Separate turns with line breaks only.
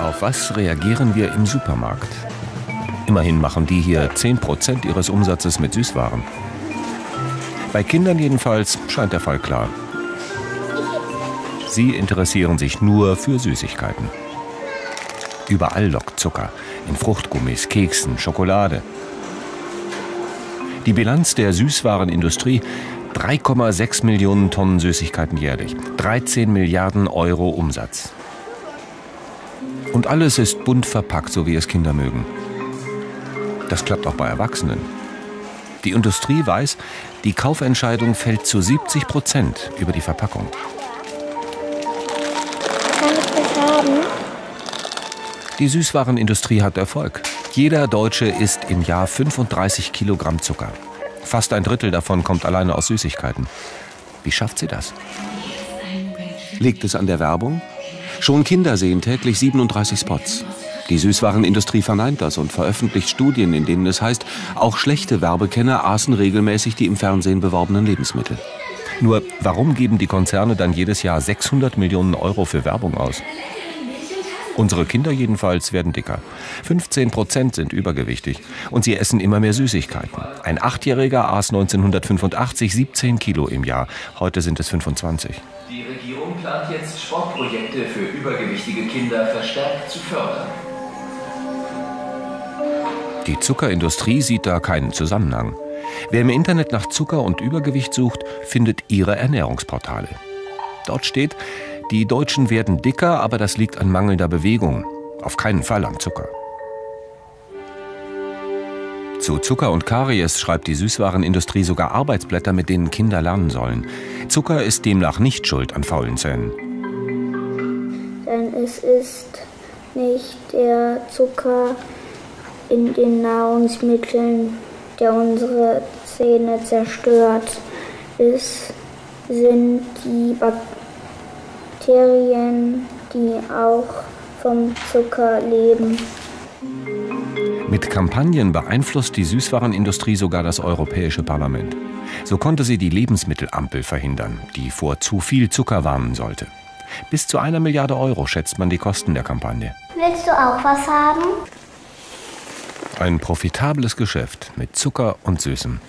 Auf was reagieren wir im Supermarkt? Immerhin machen die hier 10% ihres Umsatzes mit Süßwaren. Bei Kindern jedenfalls scheint der Fall klar. Sie interessieren sich nur für Süßigkeiten. Überall lockt Zucker, in Fruchtgummis, Keksen, Schokolade. Die Bilanz der Süßwarenindustrie 3,6 Millionen Tonnen Süßigkeiten jährlich, 13 Milliarden Euro Umsatz. Und alles ist bunt verpackt, so wie es Kinder mögen. Das klappt auch bei Erwachsenen. Die Industrie weiß, die Kaufentscheidung fällt zu 70 Prozent über die Verpackung.
Kann ich das haben?
Die Süßwarenindustrie hat Erfolg. Jeder Deutsche isst im Jahr 35 Kilogramm Zucker. Fast ein Drittel davon kommt alleine aus Süßigkeiten. Wie schafft sie das? Liegt es an der Werbung? Schon Kinder sehen täglich 37 Spots. Die Süßwarenindustrie verneint das und veröffentlicht Studien, in denen es heißt, auch schlechte Werbekenner aßen regelmäßig die im Fernsehen beworbenen Lebensmittel. Nur warum geben die Konzerne dann jedes Jahr 600 Millionen Euro für Werbung aus? Unsere Kinder jedenfalls werden dicker. 15 Prozent sind übergewichtig und sie essen immer mehr Süßigkeiten. Ein Achtjähriger aß 1985 17 Kilo im Jahr. Heute sind es 25.
Die Regierung plant jetzt Sportprojekte für übergewichtige Kinder verstärkt zu fördern.
Die Zuckerindustrie sieht da keinen Zusammenhang. Wer im Internet nach Zucker und Übergewicht sucht, findet ihre Ernährungsportale. Dort steht, die Deutschen werden dicker, aber das liegt an mangelnder Bewegung. Auf keinen Fall am Zucker. Zu Zucker und Karies schreibt die Süßwarenindustrie sogar Arbeitsblätter, mit denen Kinder lernen sollen. Zucker ist demnach nicht schuld an faulen Zähnen.
Denn es ist nicht der Zucker in den Nahrungsmitteln, der unsere Zähne zerstört. Es sind die Bakterien, die auch vom Zucker leben.
Mit Kampagnen beeinflusst die Süßwarenindustrie sogar das Europäische Parlament. So konnte sie die Lebensmittelampel verhindern, die vor zu viel Zucker warnen sollte. Bis zu einer Milliarde Euro schätzt man die Kosten der Kampagne.
Willst du auch was haben?
Ein profitables Geschäft mit Zucker und Süßem.